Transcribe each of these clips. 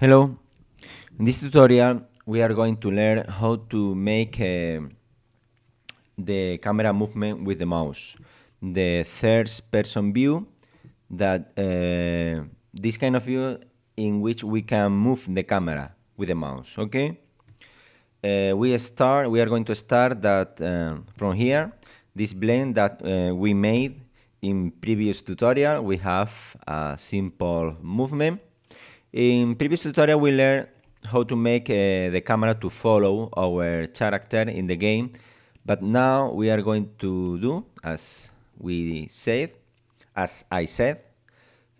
Hello. In this tutorial, we are going to learn how to make uh, the camera movement with the mouse. The third person view that uh, this kind of view in which we can move the camera with the mouse, okay? Uh, we start, we are going to start that uh, from here, this blend that uh, we made in previous tutorial, we have a simple movement in previous tutorial, we learned how to make uh, the camera to follow our character in the game, but now we are going to do, as we said, as I said,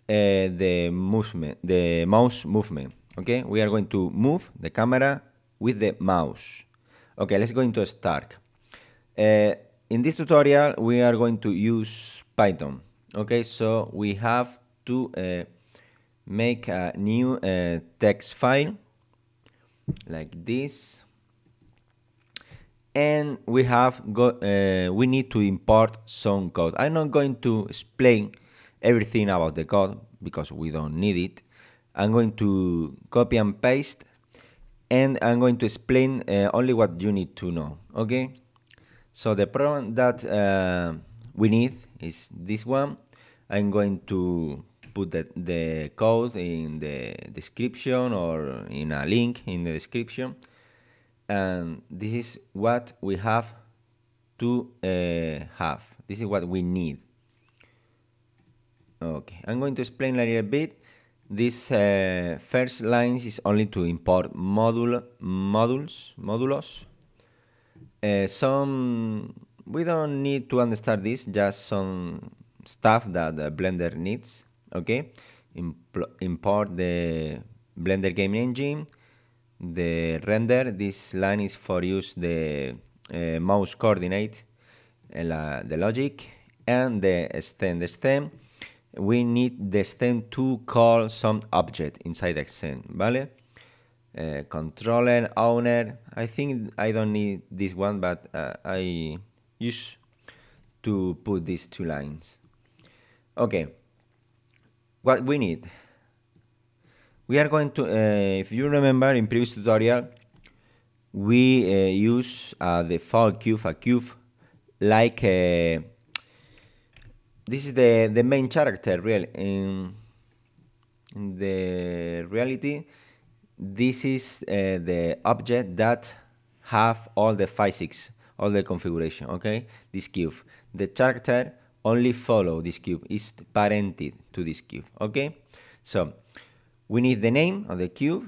uh, the movement, the mouse movement. Okay, we are going to move the camera with the mouse. Okay, let's go into start. Uh, in this tutorial, we are going to use Python. Okay, so we have to uh, make a new uh, text file like this. And we have got uh, we need to import some code. I'm not going to explain everything about the code because we don't need it. I'm going to copy and paste and i'm going to explain uh, only what you need to know okay? So the program that uh, we need is this one. I'm going to put the, the code in the description or in a link in the description. And this is what we have to uh, have. This is what we need. Okay i'm going to explain a little bit. This uh, first lines is only to import module modules modulos. Uh, some we don't need to understand this just some stuff that blender needs okay import the blender game engine the render this line is for use the uh, mouse coordinate uh, the logic and the stem the stem. We need the stem to call some object inside the stem vale? Uh, controller owner i think i don't need this one but uh, i use to put these two lines. Okay what we need. We are going to, uh, if you remember in previous tutorial, we uh, use uh, the default cube, a cube like uh, this is the the main character really. In, in the reality this is uh, the object that have all the physics all the configuration okay? This cube. The character only follow this cube, is parented to this cube, okay? So we need the name of the cube.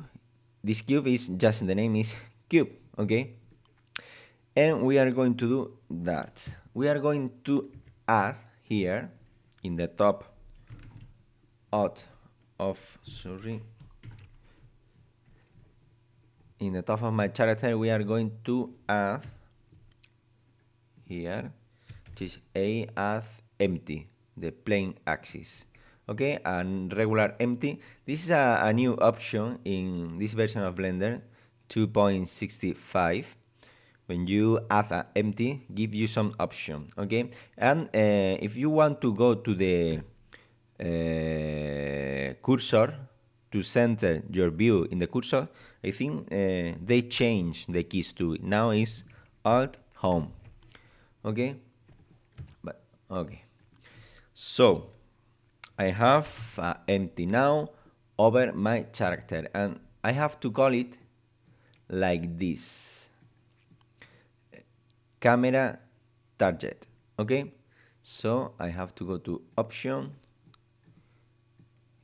This cube is just the name is cube, okay? And we are going to do that. We are going to add here in the top out of, sorry, in the top of my character, we are going to add here, which is a add empty, the plane axis. Okay, and regular empty. This is a, a new option in this version of Blender 2.65 when you add an empty give you some option okay? And uh, if you want to go to the uh, cursor to center your view in the cursor I think uh, they change the keys to now is alt home okay? But okay so I have uh, empty now over my character and I have to call it like this. Camera target okay? So I have to go to option.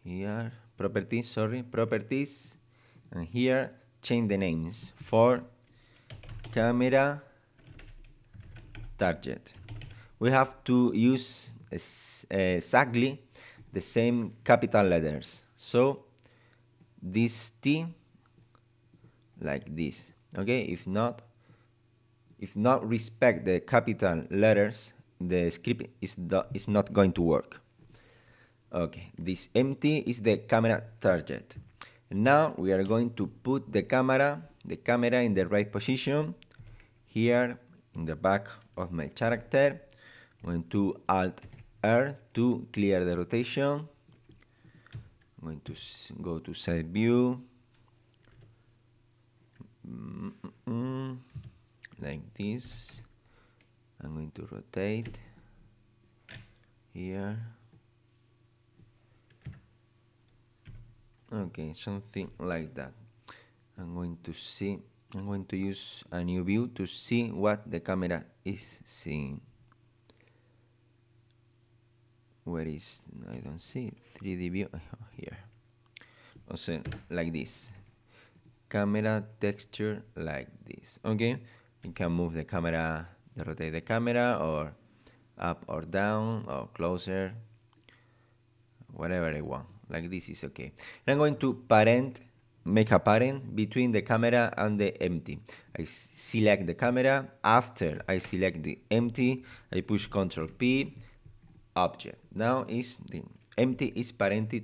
Here properties sorry properties. And here change the names for camera target. We have to use Eh, exactly the same capital letters. So this T like this. Okay, if not if not respect the capital letters, the script is, is not going to work. Okay, this empty is the camera target. Now we are going to put the camera, the camera in the right position here in the back of my character. I'm going to Alt R to clear the rotation. I'm going to go to side view, mm, mm, like this. I'm going to rotate here. Okay, something like that. I'm going to see, I'm going to use a new view to see what the camera is seeing. Where is, I don't see 3D view, oh, here. Also, like this. Camera texture like this, okay? You can move the camera, rotate the camera or up or down or closer, whatever I want. Like this is okay. And I'm going to parent make a parent between the camera and the empty. I select the camera. After I select the empty, I push Ctrl P, object. Now is the empty is parented,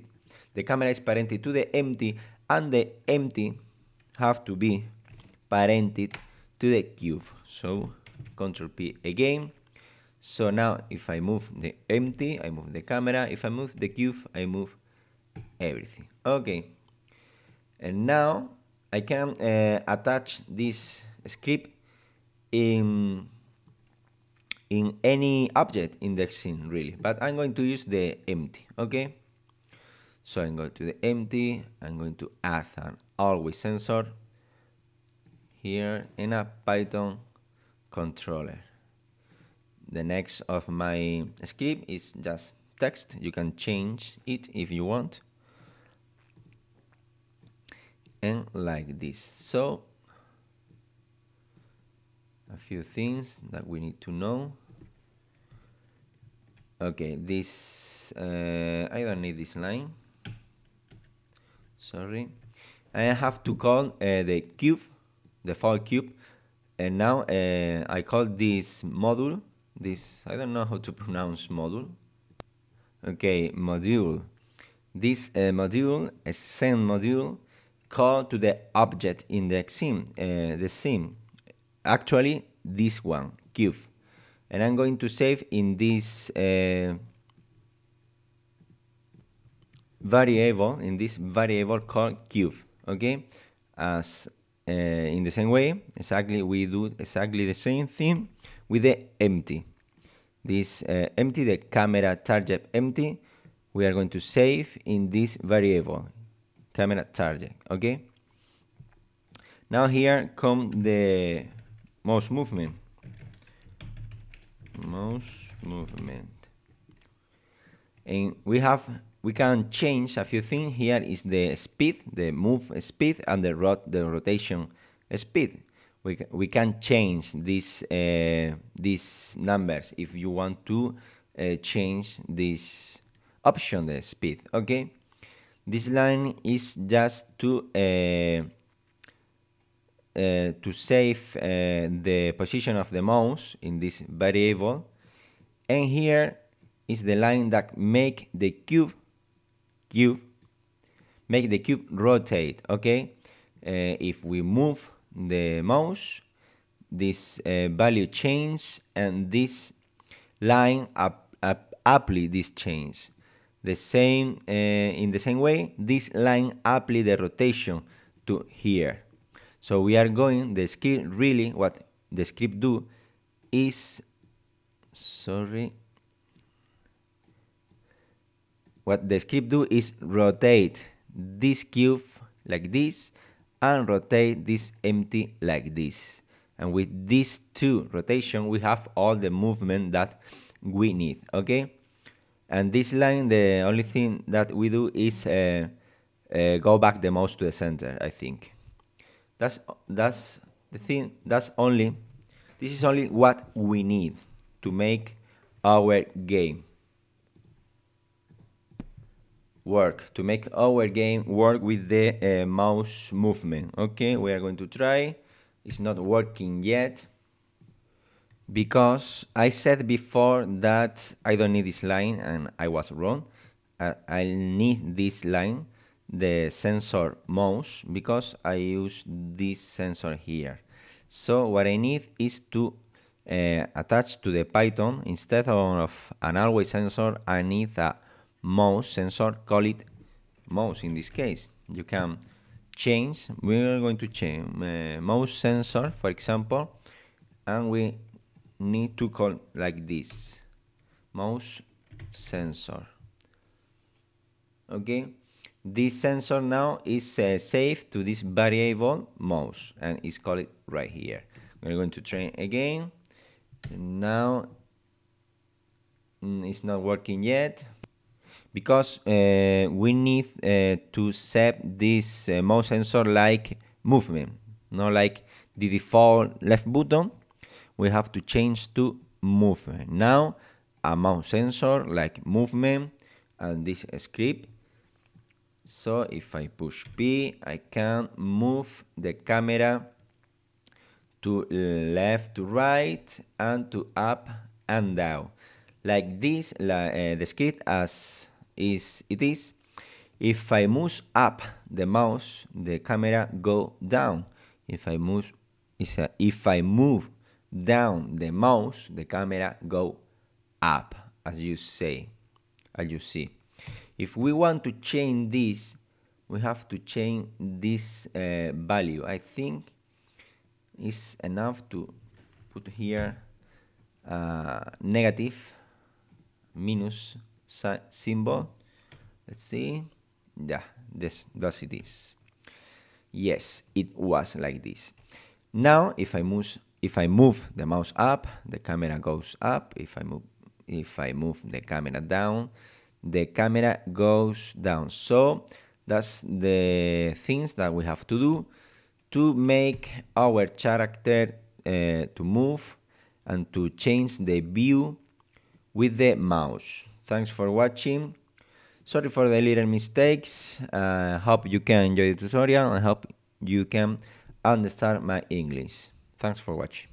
the camera is parented to the empty, and the empty have to be parented to the cube. So Ctrl P again. So now if I move the empty, I move the camera. If I move the cube, I move everything. Okay. And now I can uh, attach this script in in any object indexing really, but I'm going to use the empty, okay? So I'm going to the empty, I'm going to add an always sensor here in a Python controller. The next of my script is just text. You can change it if you want and like this. So few things that we need to know. Okay, this, uh, I don't need this line. Sorry. I have to call uh, the cube, the file cube. And now uh, I call this module, this, I don't know how to pronounce module. Okay, module. This uh, module, a send module, call to the object in the sim, uh, the sim. Actually, this one, cube. And I'm going to save in this uh, variable, in this variable called cube, okay? As uh, in the same way, exactly we do exactly the same thing with the empty. This uh, empty, the camera target empty, we are going to save in this variable camera target okay now here come the mouse movement. Mouse movement. And we have we can change a few things. Here is the speed the move speed and the rot the rotation speed. We, we can change these uh, these numbers if you want to uh, change this option the speed okay? This line is just to uh, uh, to save uh, the position of the mouse in this variable. And here is the line that make the cube cube make the cube rotate okay? Uh, if we move the mouse this uh, value change and this line up, up apply this change. The same uh, in the same way this line apply the rotation to here so we are going the script really what the script do is sorry what the script do is rotate this cube like this and rotate this empty like this and with these two rotation we have all the movement that we need okay and this line, the only thing that we do is uh, uh, go back the mouse to the center, I think. That's, that's the thing, that's only, this is only what we need to make our game work, to make our game work with the uh, mouse movement. Okay, we are going to try. It's not working yet because I said before that I don't need this line and I was wrong. I, I need this line, the sensor mouse, because I use this sensor here. So what I need is to uh, attach to the Python, instead of an always sensor, I need a mouse sensor, call it mouse in this case. You can change, we're going to change uh, mouse sensor, for example, and we need to call like this, mouse sensor. Okay, this sensor now is uh, saved to this variable mouse and is called right here. We're going to train again. Now mm, it's not working yet because uh, we need uh, to set this uh, mouse sensor like movement, not like the default left button. We have to change to movement. Now a mouse sensor like movement and this script. So if I push P, I can move the camera to left to right and to up and down. Like this uh, the script as is it is. If I move up the mouse the camera go down. If I move if I move down the mouse the camera go up as you say as you see if we want to change this we have to change this uh, value. I think is enough to put here uh, negative minus symbol. Let's see. Yeah this does it is. Yes it was like this. Now if I move if I move the mouse up the camera goes up. If I move if I move the camera down the camera goes down so that's the things that we have to do to make our character uh, to move and to change the view with the mouse. Thanks for watching. Sorry for the little mistakes. Uh, hope you can enjoy the tutorial and hope you can understand my English. Thanks for watching.